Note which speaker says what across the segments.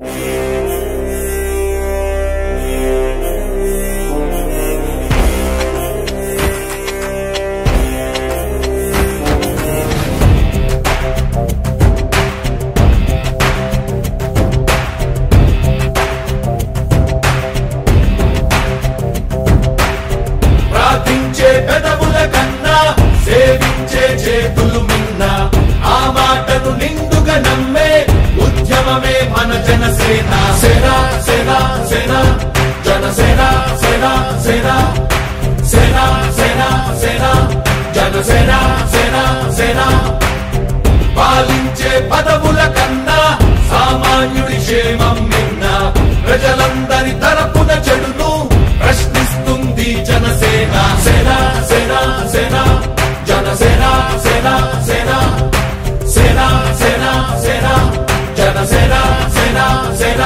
Speaker 1: Yeah. సేన జనసేన సేన సేన సేన సేన సేన జనసేన సేన సేన పాలించే పదవుల కన్నా సామాన్యుడి క్షేమం నిన్న ప్రజలందరి తరపున చెడును ప్రశ్నిస్తుంది జనసేన సేన సేన సేన జనసేన సేన సేన సేన సేన సేన జనసేన సేన సేన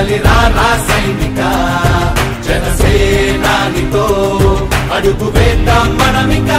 Speaker 1: కదలి రా సైనిక? జనసేనానితో అడుగు వేద్దాం మనమిక?